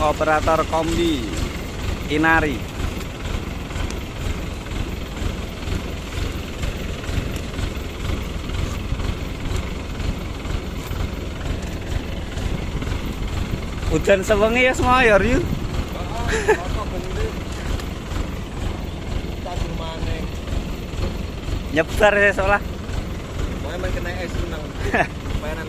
operator kombi Inari. Hujan sewengi ya semayar yuk. Nyebar ya seolah main kena es. Mainan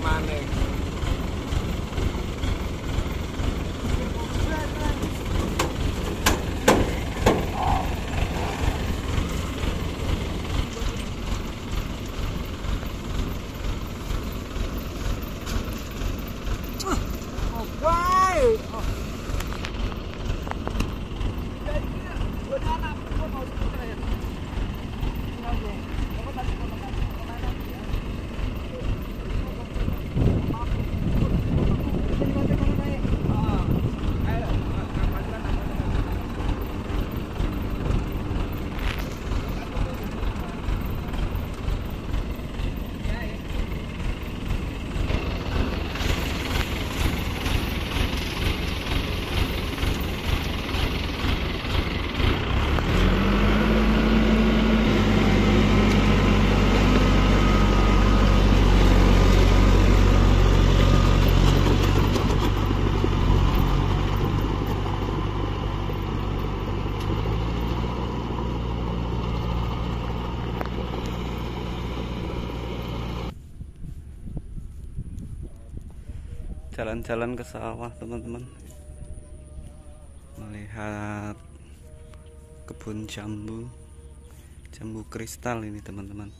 Banana, pomoc tutaj. Znowu. Jalan-jalan ke sawah teman-teman. Melihat kebun jambu jambu kristal ini teman-teman